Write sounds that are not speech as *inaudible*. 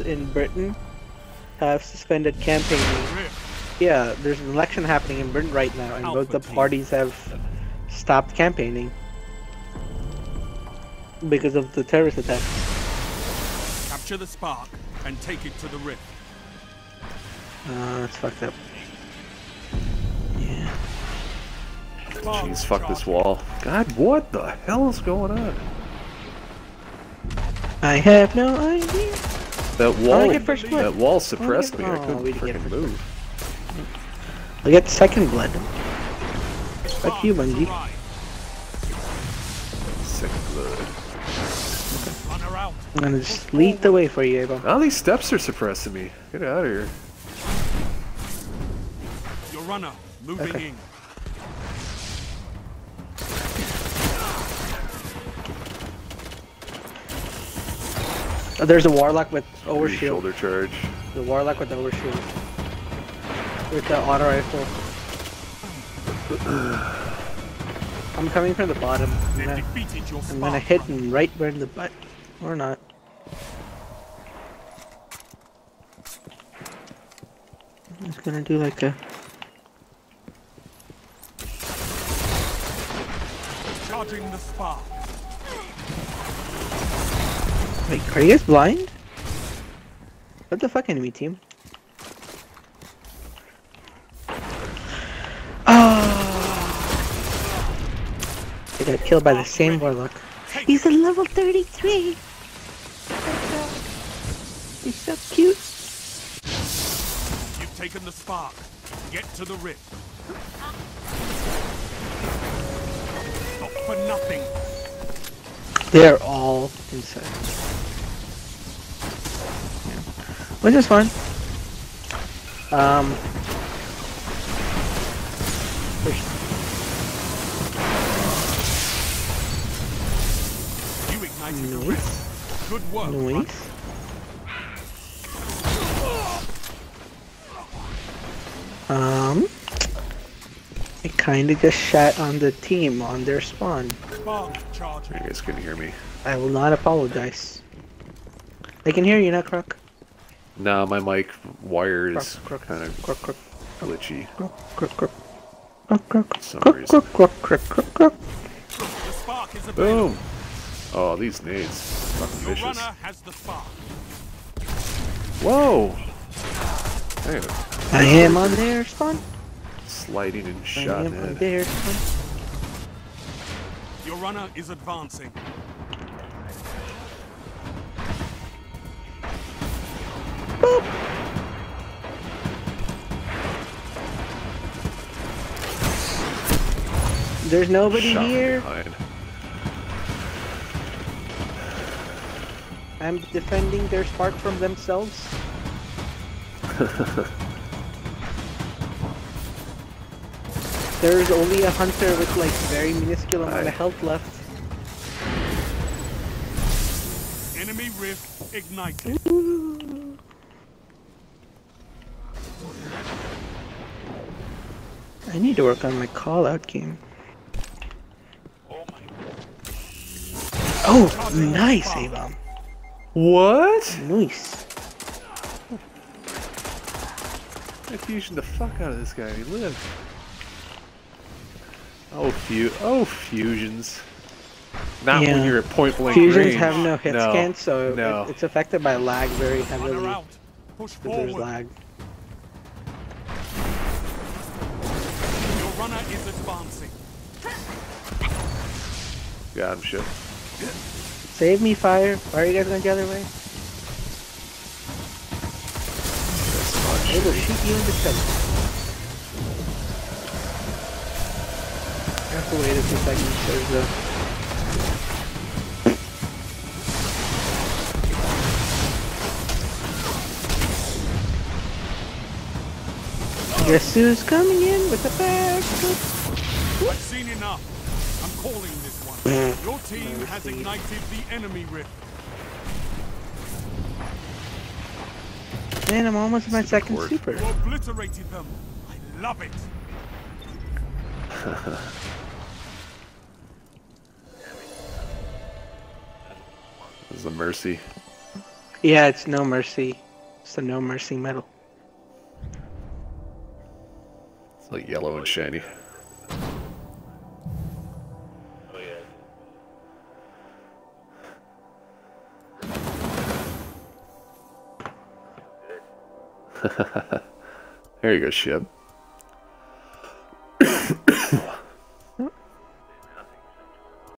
parties in Britain have suspended campaigning. Yeah, there's an election happening in Britain right now, and both the team. parties have stopped campaigning because of the terrorist attack. Capture the spark and take it to the rift. Uh, it's fucked up. Yeah. Jeez, fuck this wall. God, what the hell is going on? I have no idea. That wall, get first blood. that wall suppressed me. I Oh, couldn't we get freaking move. I get second blood. Fuck you, Bungie. Second blood. Run her. I'm gonna just lead the way for you, Ava. All these steps are suppressing me. Get out of here. Your runner moving Okay. in. Oh, there's a warlock with Three overshield. shoulder charge. The warlock with the overshield. With the auto rifle. *clears throat* I'm coming from the bottom. I'm gonna, defeated your spark. I'm gonna hit him right where in the butt. Or not. I'm just gonna do like a. Charging the spark. Wait, are you guys blind? What the fuck, enemy team? Ah. Oh! I got killed by the same warlock. He's a level 33! He's so cute. You've taken the spark. Get to the rift. Not for nothing. They're all inside. Yeah. Which is fine. Um. You ignited the Noise. Good work. Noise. Um. I kinda just shat on the team on their spawn. Spark charging. You guys couldn't hear me. I will not apologize. I can hear you now, Croc. No, my mic wire is Croc, croc, kind of croc, croc, glitchy. some. Boom! Oh, these nades. Fucking vicious. runner has the spark. Whoa! Damn, I am on their spawn. sliding and I shot am on head. their spawn. Your runner is advancing. There's nobody Shot here. behind. I'm defending their spark from themselves. *laughs* There's only a hunter with like very minuscule amount Aye. of health left. Enemy rift ignited. I need to work on my call out game. Oh, nice, A-bomb. What? Nice. I fusioned the fuck out of this guy. He lived. Oh, fu- oh, fusions. Not Yeah. when you're at point blank Fusions range. have no hit no. scan, so no. it, it's affected by lag very heavily. Push there's lag. Got him, shit. Save me, fire. Why are you guys going the other way? That's They will shoot you in the chest. I have to wait a few seconds. There's a. Guess who's coming in with the bag? I've seen enough. I'm calling this one. Your team has ignited the enemy rift. Man, I'm almost at my second cord. super. You obliterated them. I love it. *laughs* This is a mercy. Yeah, it's no mercy. It's the no mercy medal. It's like yellow and shiny. *laughs* There you go, ship.